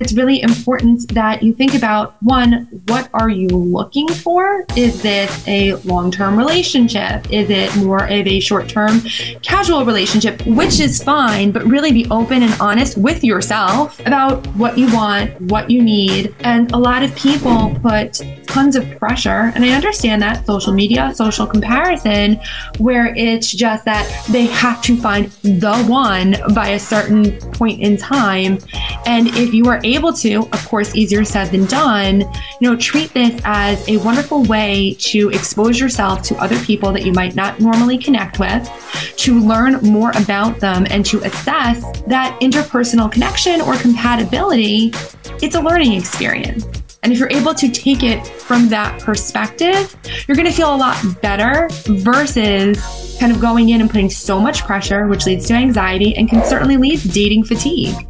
it's really important that you think about one, what are you looking for? Is this a long term relationship? Is it more of a short term casual relationship? Which is fine, but really be open and honest with yourself about what you want, what you need. And a lot of people put tons of pressure, and I understand that social media, social comparison, where it's just that they have to find the one by a certain point in time. And if you are able to, of course, easier said than done, you know, treat this as a wonderful way to expose yourself to other people that you might not normally connect with, to learn more about them, and to assess that interpersonal connection or compatibility. It's a learning experience. And if you're able to take it from that perspective, you're going to feel a lot better versus kind of going in and putting so much pressure, which leads to anxiety and can certainly lead to dating fatigue.